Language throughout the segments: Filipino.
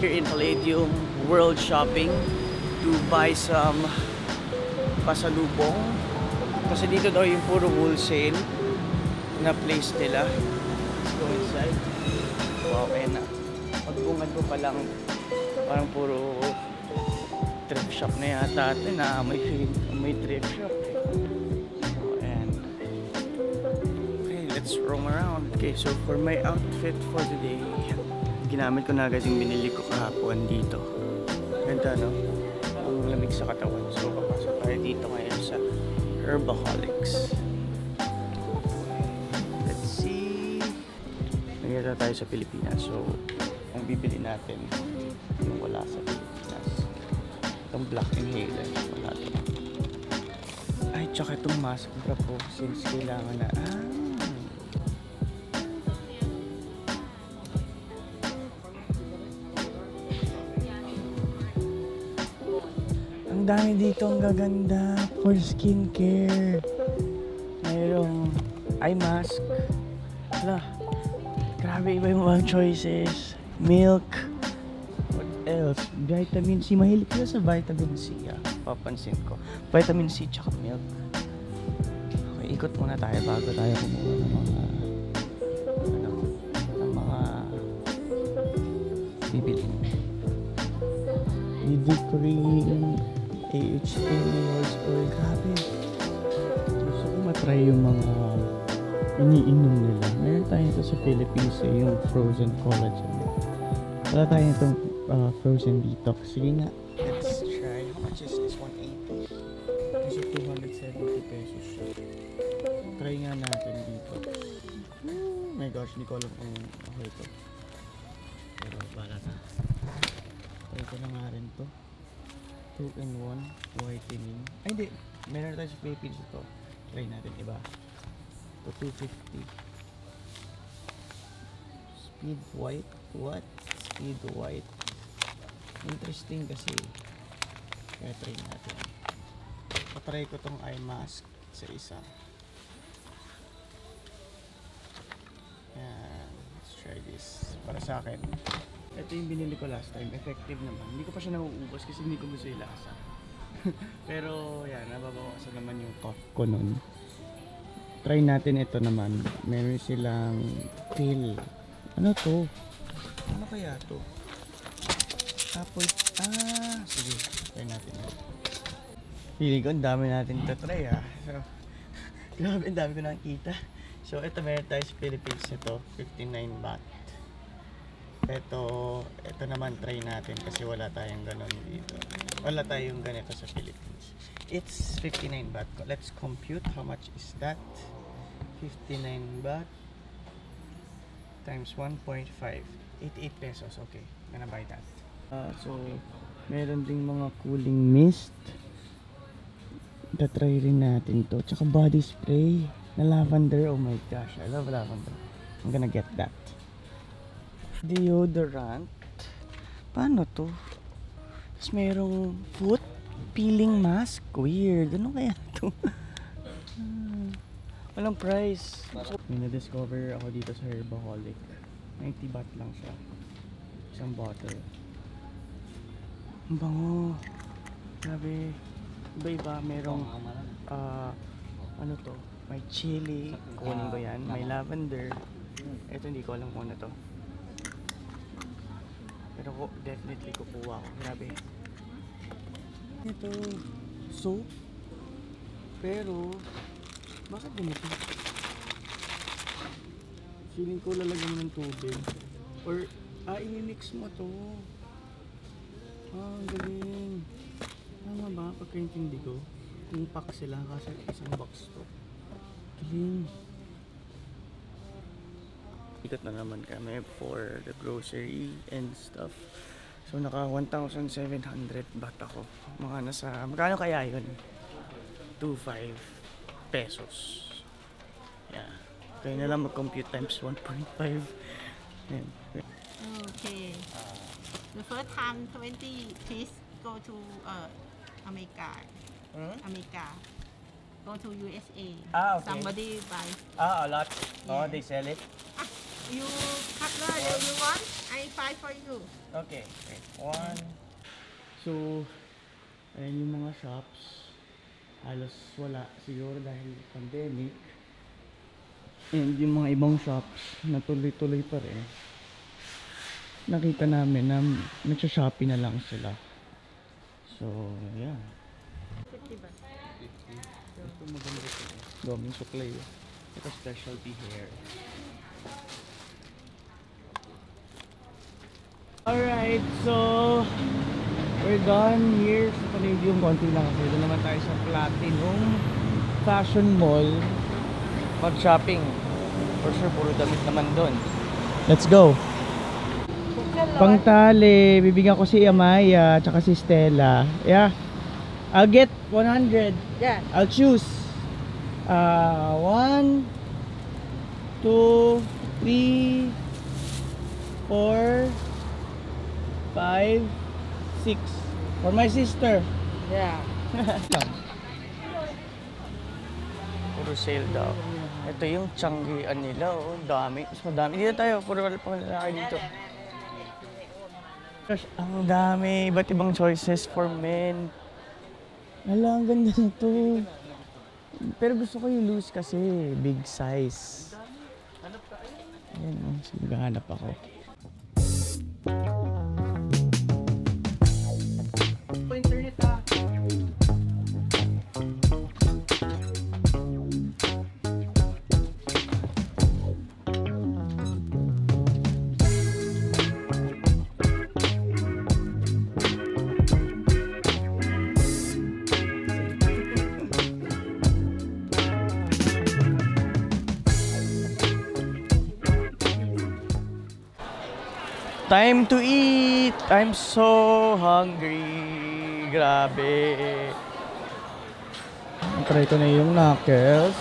here in Palladium World Shopping to buy some pasalubong. Kasi dito daw yung puro wholesale na place nila. Let's go inside. Wow, ayan na. Pagbungad ko pa lang, parang puro thrift shop na yata ito na may, may thrift shop. So, ayan. Okay, let's roam around. Okay, so for my outfit for today, ginamit ko na agad yung binili ko kahapon dito. Ganda, no? Ang lamig sa katawan. So, papasok tayo dito ngayon sa Herbaholics. Nagyata tayo sa Pilipinas. So, ang bibili natin yung wala sa Pilipinas. Itong black inhaler. Wala to. Ay, tsaka itong mask na po since kailangan na. Ah, Ang dami dito ang gaganda for skincare. Mayroong eye mask. Grabe iba yung mga choices. Milk. What else? Vitamin C. Mahilig ko sa vitamin C. Ah. Papansin ko. Vitamin C tsaka milk. Okay, ikot muna tayo bago tayo kumuha ng mga ano, ng mga bibilin. BB cream, AHA, oil, grabe. Gusto ko matry yung mga iniinom nila. Meron tayo ito sa Philippines eh, yung frozen collagen. Wala tayo itong uh, frozen detox. Sige nga, let's try. How much is this? 180? Kasi 270 pesos siya. Try nga natin dito. Oh my gosh, hindi ko alam kung okay ito. Pero bala na. Try ko na nga rin to. 2 in 1 whitening. Ay hindi, meron tayo sa Philippines ito. Try natin iba. Ito 250. Speed white? What? Speed white. Interesting kasi. Kaya try natin. Patry ko tong eye mask sa isa. Yan. Let's try this. Para sa akin. Ito yung binili ko last time. Effective naman. Hindi ko pa siya nauubos kasi hindi ko gusto yung lasa. Pero yan, nababawasan naman yung cough ko nun. Try natin ito naman. Meron silang pill. Ano to? Ano kaya to? Apple. Ah, sige. Try natin. Feeling ko ang dami natin ito try ah. So, grabe, ang dami ko nakikita. So, ito meron tayo sa Philippines ito. 59 baht. Ito, ito naman try natin kasi wala tayong ganon dito. Wala tayong ganito sa Philippines. It's 59 baht. Let's compute how much is that. 59 baht times 1.5. 88 pesos. Okay, gonna buy that. Uh, so, meron ding mga cooling mist. Tatry rin natin to. Tsaka body spray na lavender. Oh my gosh, I love lavender. I'm gonna get that. Deodorant. Paano to? Tapos merong foot peeling mask. Weird. Ano kaya to? Hmm. Walang price. May na-discover ako dito sa Herbaholic. 90 baht lang siya. Isang bottle. Ang bango. Grabe. Iba-iba. Merong ah, ano to? May chili. Kunin ko yan. May lavender. Ito hindi ko alam kung ano to. Pero ko, definitely kukuha ko. Grabe. Ito. Soap. Pero, bakit ganito? Feeling ko lalagyan mo ng tubig. Or, ah, i-mix mo to. Ah, ang galing. Tama ba? Pagkaintindi ko. Yung pack sila kasi isang box to. Galing. Ikot na naman kami for the grocery and stuff. So naka 1,700 baht ako. Mga nasa, magkano kaya yun? 2,500 pesos. Yeah. Kaya na lang mag-compute times 1.5. Ayan. Okay. The first time 20, please go to uh, America. Hmm? America. Go to USA. Ah, okay. Somebody buy. Ah, a lot. Oh, Yeah. they sell it? You color that you want, I buy for you. Okay. One. So, ayan yung mga shops. Halos wala. Siguro dahil pandemic. And yung mga ibang shops na tuloy-tuloy pa rin. Nakita namin na nagsha-shopee na lang sila. So, yeah. 50 baht. Ito maganda ito. Suklay. oh. Ito specialty hair. Alright, so we're done here sa Palladium. Konti lang kasi. Doon naman tayo sa Platinum Fashion Mall mag-shopping. For sure, puro damit naman doon. Let's go! Pangtali, bibigyan ko si Amaya tsaka si Stella. Yeah. I'll get 100. Yeah. I'll choose. Uh, one, two, three, four, five, six. For my sister. Yeah. Puro sale daw. Ito yung tiyanggian nila, oh. Dami. Mas madami. Dito tayo. Puro wala pang lalaki dito. Gosh, ang dami. Iba't ibang choices for men. Hala, ang ganda nito. Pero gusto ko yung loose kasi. Big size. Ayan, oh. Sige, maghahanap ako. Time to eat! I'm so hungry. Grabe. Try ko na yung knuckles.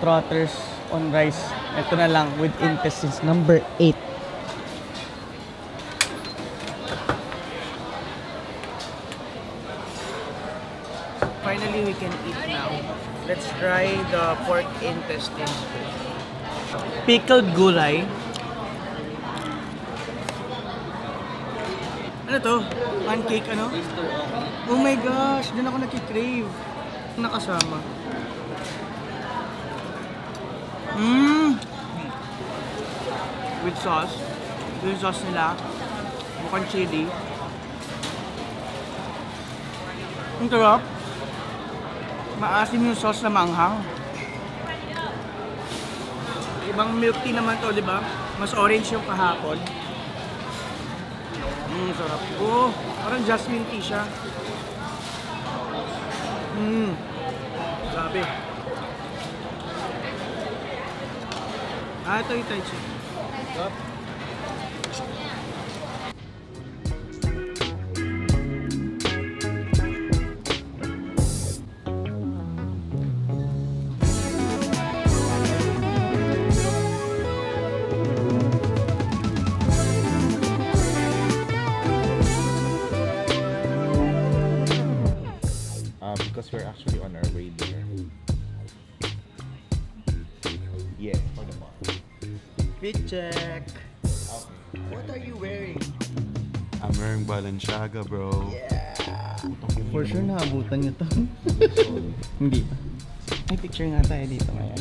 Trotters on rice. Ito na lang with intestines. Number 8. Finally, we can eat now. Let's try the pork intestines. Pickled gulay. Ano to? Pancake ano? Oh my gosh, doon ako nakikrave. Nakasama. Mmm! With sauce. Yung sauce nila. Mukhang chili. Ang sarap. Maasim yung sauce na manghang. Ibang milk tea naman to, di ba? Mas orange yung kahapon. Mmm, sarap. Oh, parang jasmine tea siya. Mmm. Grabe. Ah, ito yung Thai Sarap. Check. What are you wearing? I'm wearing Balenciaga, bro. For sure naabutan niyo to. Hindi. May picture nga tayo dito ngayon.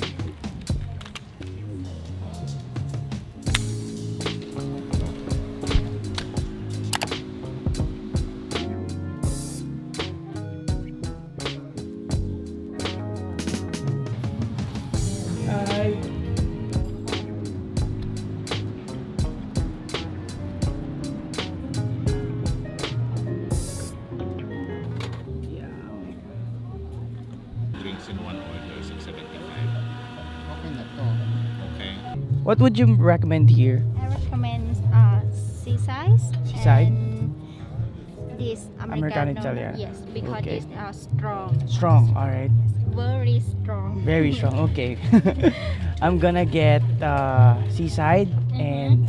What would you recommend here? I recommend uh, Seaside. Seaside? And this Americano Americano. Italian. Yes, because Okay. it's uh, strong. Strong, alright. Very strong. Very strong, okay. I'm gonna get uh, seaside and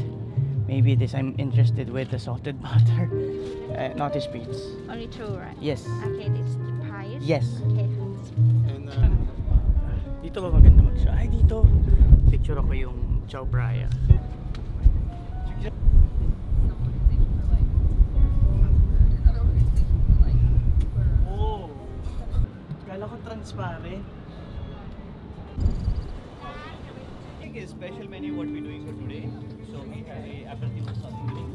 maybe this I'm interested with the salted butter. Uh, not the spirits. Only two, right? Yes. Okay, this is the price. Yes. Okay. And uh, dito ba maganda mag Ay, dito. Picture ako yung Chow Braya. Oh. Kala ko transparent. I think a special menu what we're doing for today. So we have a aperitif something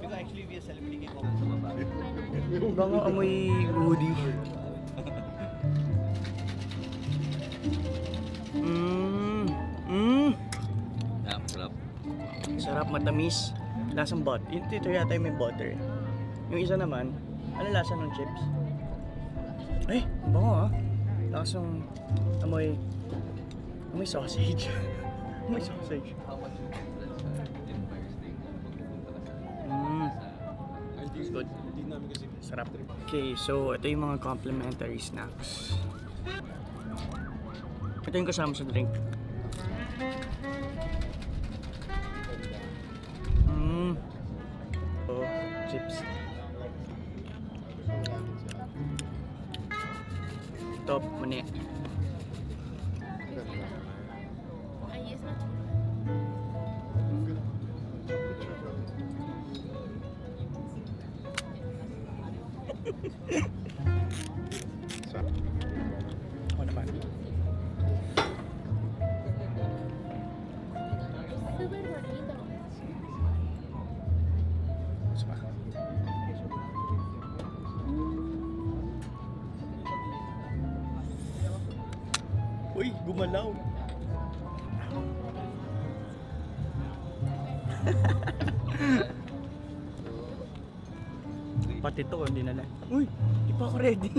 because actually we are celebrating a common Bango amoy woody. Sarap matamis. Lasang butter. Yung ito yata yung may butter. eh. Yung isa naman, ano lasa ng chips? Ay, ang bango ah. Lasang amoy amoy sausage. amoy sausage. Mmm. It's good. Sarap. Okay, so ito yung mga complimentary snacks. Ito yung kasama sa drink. Pati to, hindi na lang. Uy, di pa ako ready.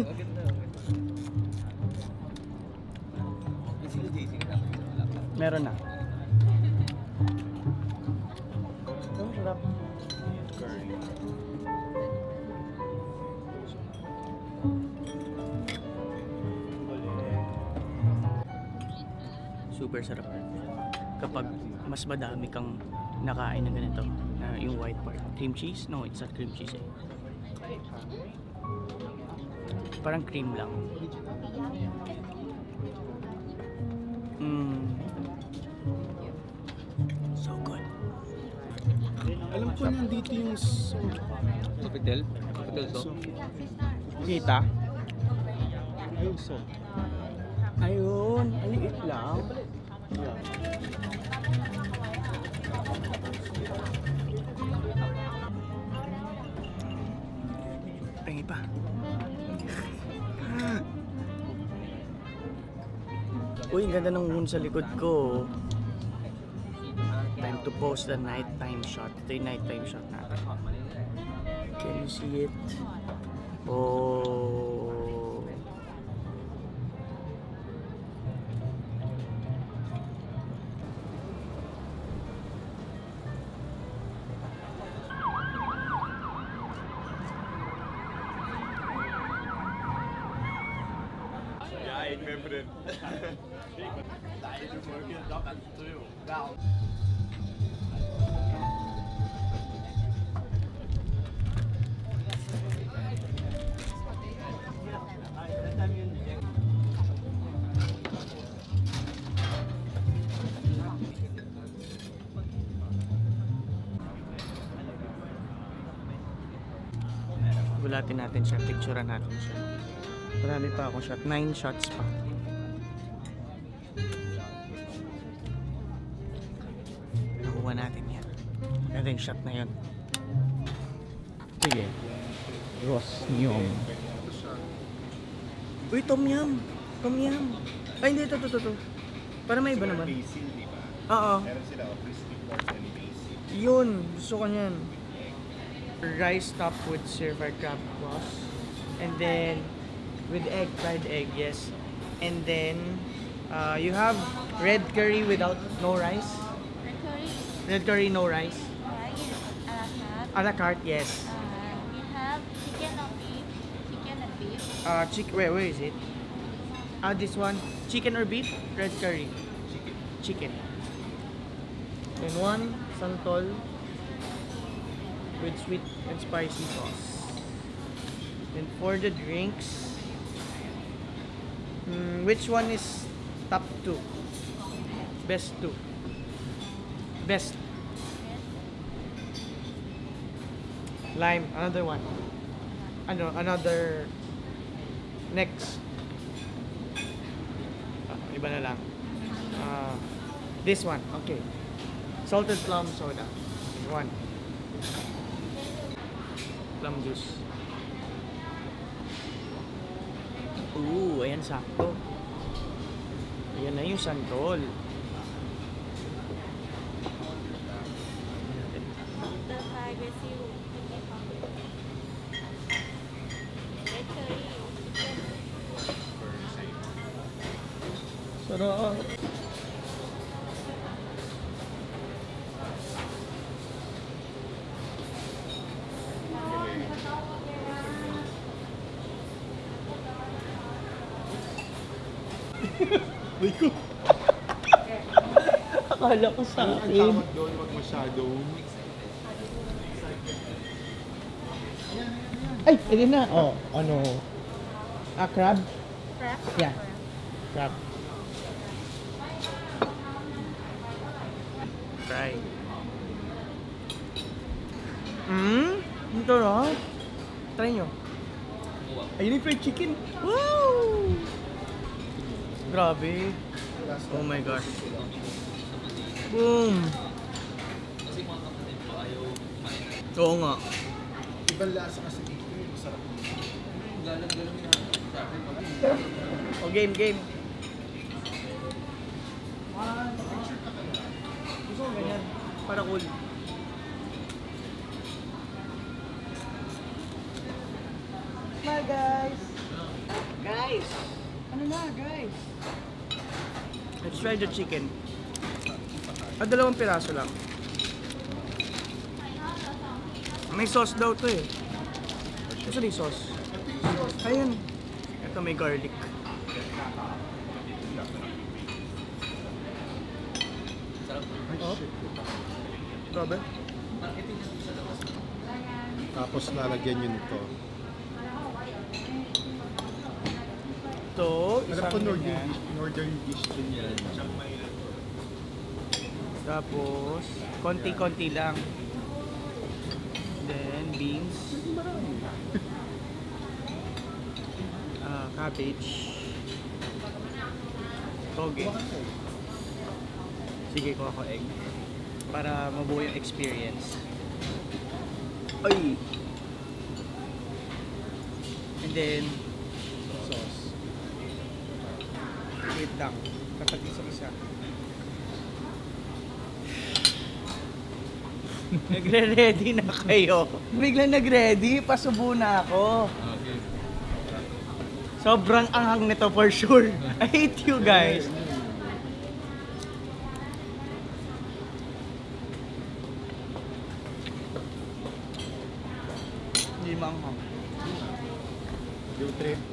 Meron na. Ang sarap. Super sarap. Kapag mas madami kang nakain ng ganito, na yung white part. Cream cheese? No, it's not cream cheese eh. Parang cream lang. Mm. So good. Alam ko nandito yung salt. Capital? Capital So, Kita? ayun salt. Ayun, aliit lang. Yeah. Uy, ganda ng moon sa likod ko. Time to post the nighttime shot. Ito yung nighttime shot natin. Can you see it? Oh. Gulatin natin siya, picturean natin siya. Marami pa akong shot, 9 shots pa. Shot na yun. Sige. Ross Nyong. Uy, Tom Yum! Tom Yum! Ay, hindi, ito, ito, ito, ito. Para may iba naman. Oo. Meron sila oh, crispy corn and basil. Yun, gusto ko niyan. Rice topped with stir-fried crab sauce. And then, with egg, fried egg, yes. And then, uh, you have red curry without no rice. Curry, Red curry, no rice. A la carte, yes. Uh, we have chicken or beef, chicken and beef. Uh, chick, where, where is it? Ah, this one. Chicken or beef? Red curry. chicken. And one santol with sweet and spicy sauce. And for the drinks, mm, which one is top two? Best two. Best. Lime, another one. Ano, another next. Ah, iba na lang. Ah, this one, okay. Salted plum soda. One. Plum juice. Ooh, ayan sakto. Ayan na yung santol. The tiger seal. Red curry. Sarap. Uy ko. Akala ko sa Ang akin. tawag doon, wag masyadong. Ay, ito na. Oh, ano? Ah, crab? Crab? Yeah. Crab. Fry. Mmm, ang sarap. Try nyo. Ayun yung fried chicken. Woo! Grabe. Oh my gosh. Boom! Oo nga. Ibang lasa kasi dito. eh, Masarap. O Oh, game, game. Gusto ko ganyan. Para cool. Smile guys! Guys! Ano na guys? Let's try the chicken. Ah, dalawang piraso lang. May sauce daw to eh. Gusto ni sauce? Ayun. Ito may garlic. Oh. Grabe. Tapos lalagyan yun ito. Ito, isang ko northern northern dish din yan. Tapos, konti-konti lang. Then, beans. Ah, cabbage. Toge. Sige, kuha ko egg. Para mabuo yung experience. Ay! And then, sauce. Wait lang. Kapag isa-isa. Nagre-ready na kayo. Bigla nag-ready, pasubo na ako. Sobrang anghang nito for sure. I hate you guys. Hindi maanghang. Yung trip.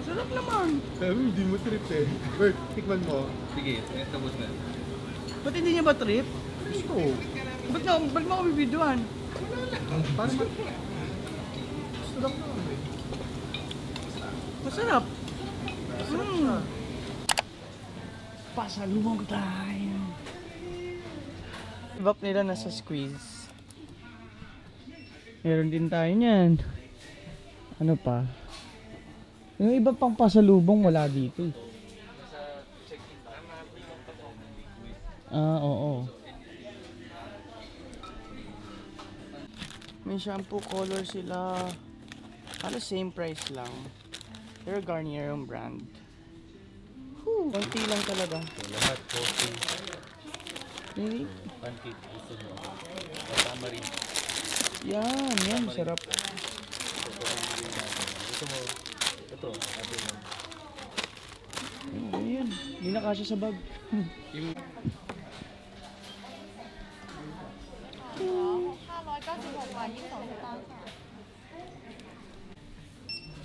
Masarap naman. Pero hindi mo trip eh. Bert, tikman mo. Sige, tapos na. Ba't hindi niya ba trip? Gusto. Ba't, na, ba't mo ako bibidyohan? Para ma... Lang naman eh. Masarap. Mm. Pasalubong tayo. Ibap nila nasa squeeze. Meron din tayo niyan. Ano pa? Yung iba pang pasalubong wala dito eh. Ah, oo. May shampoo color sila. Halos same price lang. Pero Garnier yung brand. Whew, konti lang talaga. Lahat coffee, Really? pancake, gusto mo. Kasama rin. Yan, yan, sarap. Gusto mo, ito. Ano oh, yan? Hindi sa bag. Yung...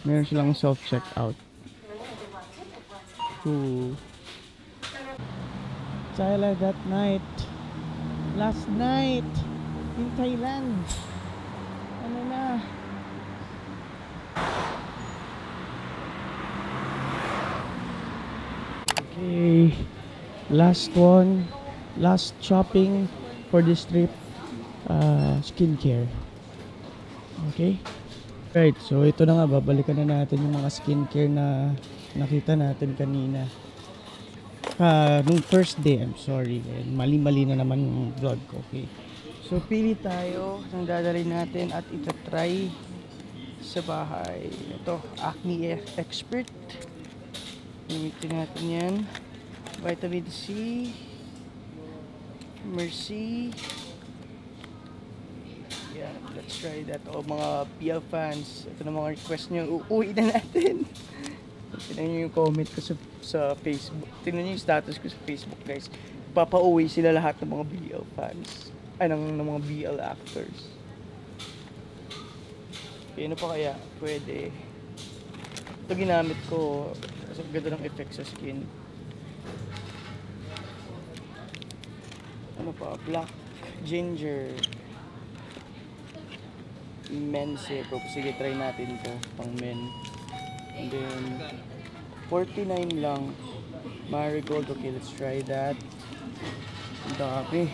Meron silang self-checkout. Cool. Chila that night. Last night in Thailand. Ano na? Okay. Last one. Last shopping for this trip. Uh, skincare. Okay? Right, so ito na nga, babalikan na natin yung mga skincare na nakita natin kanina. Ah, nung first day, I'm sorry. Mali-mali na naman yung vlog ko, okay? So, pili tayo ng dadalhin natin at itatry sa bahay. Ito, Acne Expert. Gamitin natin yan. Vitamin C. Mercy. Yeah, let's try that. O mga PL fans, ito na mga request nyo. Uuwi na natin. Tingnan nyo yung comment ko sa, sa Facebook. Tingnan nyo yung status ko sa Facebook, guys. Papauwi sila lahat ng mga BL fans. Ay, ng, ng mga BL actors. Okay, ano pa kaya? Pwede. Ito ginamit ko. Kasi ganda ng effect sa skin. Ano pa? Black ginger. Men's Pro. Sige, try natin to. Pang men. And then, 49 lang. Marigold. Okay, let's try that. Ang dami.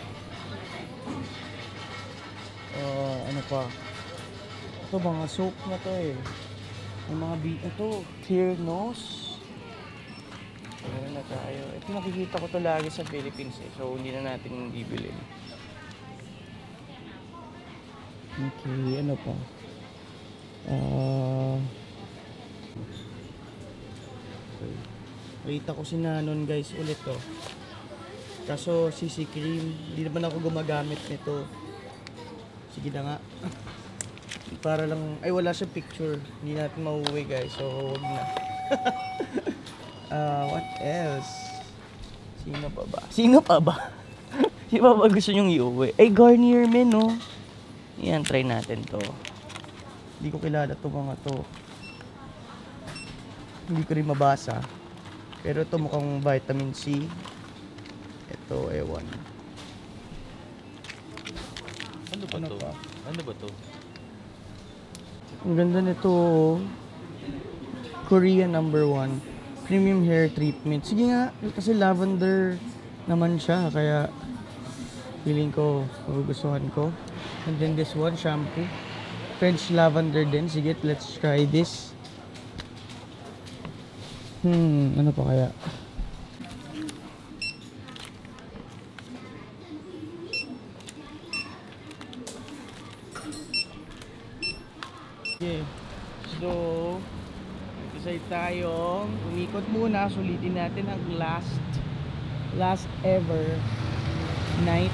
Uh, ano pa? Ito mga soap na to eh. May mga bi... Ito, clear nose. Tayo. Ito nakikita ko to lagi sa Philippines eh. So, hindi na natin bibilin. Okay, ano pa? Ah... okay. Nakita ko si Nanon guys ulit to. Kaso CC cream, hindi naman ako gumagamit nito. Sige na nga. Para lang, ay wala siya picture. Hindi natin mauwi guys, so wag na. Ah, what else? Sino pa ba? Sino pa ba? Sino pa ba gusto nyong iuwi? Ay, Garnier men, no? Yan, try natin to. Hindi ko kilala to mga to. Hindi ko rin mabasa. Pero ito mukhang vitamin C. Ito, ewan. Ano ba Ano to? pa? Ano ba to? Ang ganda nito. oh. Korean number one. Premium hair treatment. Sige nga, kasi lavender naman siya. Kaya feeling ko magugustuhan ko. And then this one, shampoo. French lavender din. Sige, let's try this. Hmm, ano pa kaya? Okay. So, decide tayong umikot muna. Sulitin natin ang last last ever night.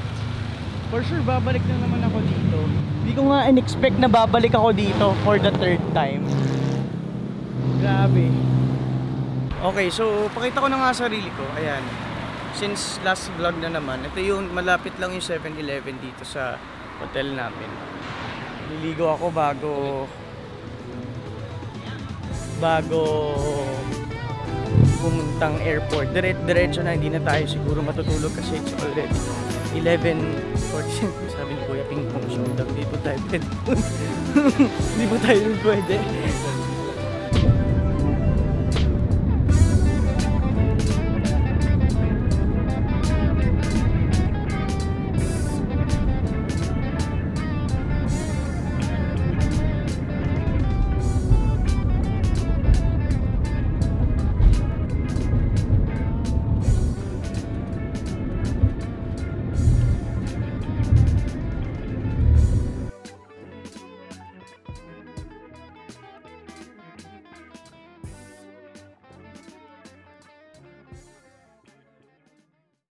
For sure, babalik na naman ako dito. Hindi ko nga in-expect na babalik ako dito for the third time. Grabe. Okay, so pakita ko na nga sarili ko. Ayan. Since last vlog na naman, ito yung malapit lang yung 7-Eleven dito sa hotel namin. Niligo ako bago bago pumuntang airport. Diret diretso na hindi na tayo siguro matutulog kasi it's already 11.40. Sabi ni Kuya Ping Pong Show, hindi po tayo pwede. hindi po tayo pwede.